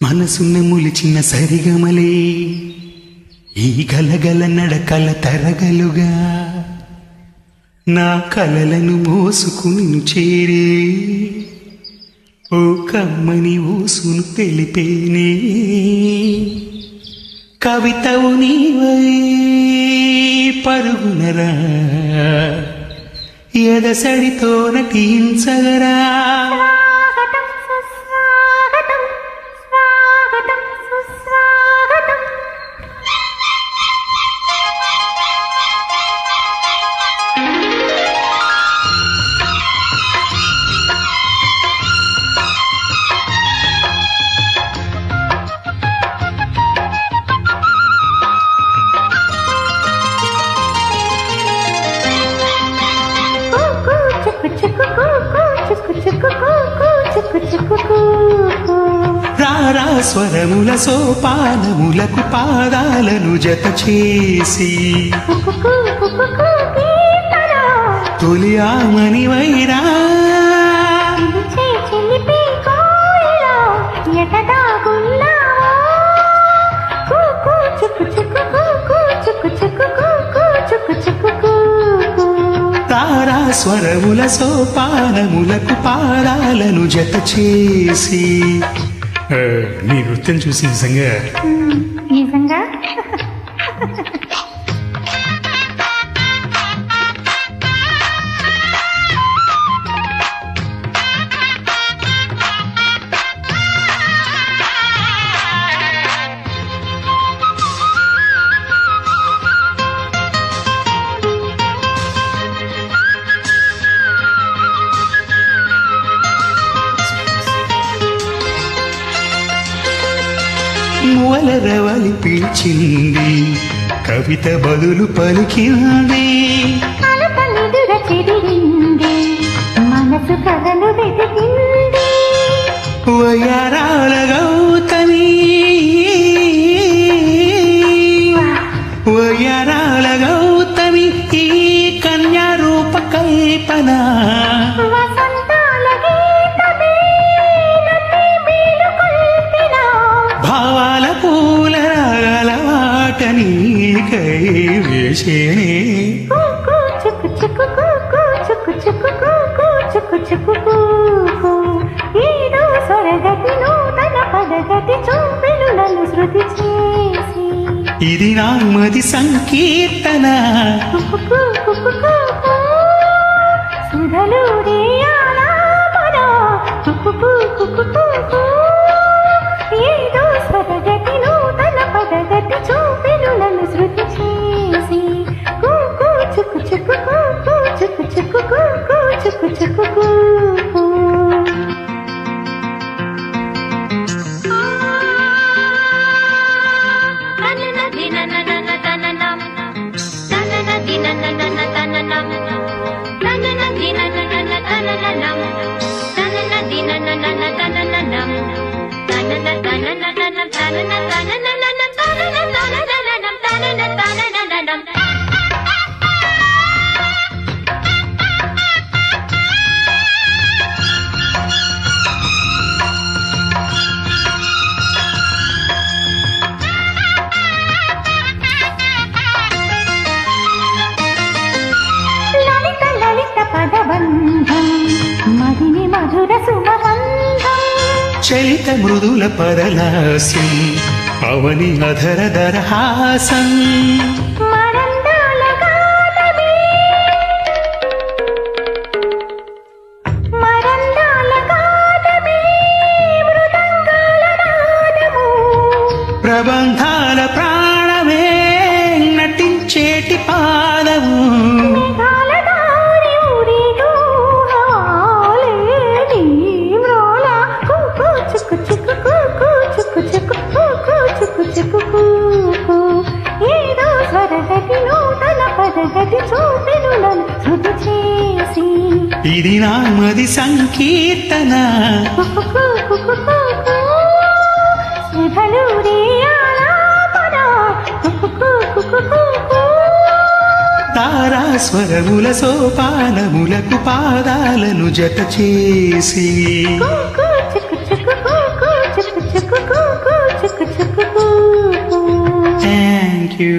మనసున్న ములిచిన సరిగమలే ఈ గలగల నడకల తరగలుగా నా కలలను మోసుకుని చేరే ఓ కమ్మని ఊసును తెలిపేనే కవితవు నీవై పరుగునరా. ఎదసడితో నటించగరా రారా స్వరముల సోపానములకు పాదాలను జత చేసి. తొలి ఆమని వైరా స్వరముల సోపానములకు పాదాలను జత చేసి. నీ నృత్యం చూసి నిజంగా? నిజంగా? మువలరవలి పిలిచింది. కవిత బదులు పలికింది. మనసు కథలు వెతికింది. వయారాల గౌతమి. వయారాల గౌతమి ఈ కన్యారూప కల్పన. కూకు ఏదో స్వరగతి నూతన పదగతి చూపెను నన్ను శృతి చేసి. ఇది నామది సంకీర్తన. Kuku na na na na చలిత Mrudula పరలాస్యం అవని అధర దరహాసం. మరందాల ఇది నామది సంకీర్తన. కుకు కుకు కుకు సుధలు రేయాలాపన కుకు కుకు కుకు తారా స్వరముల సోపానములకు పాదాలను జత చేసి థ్యాంక్ యూ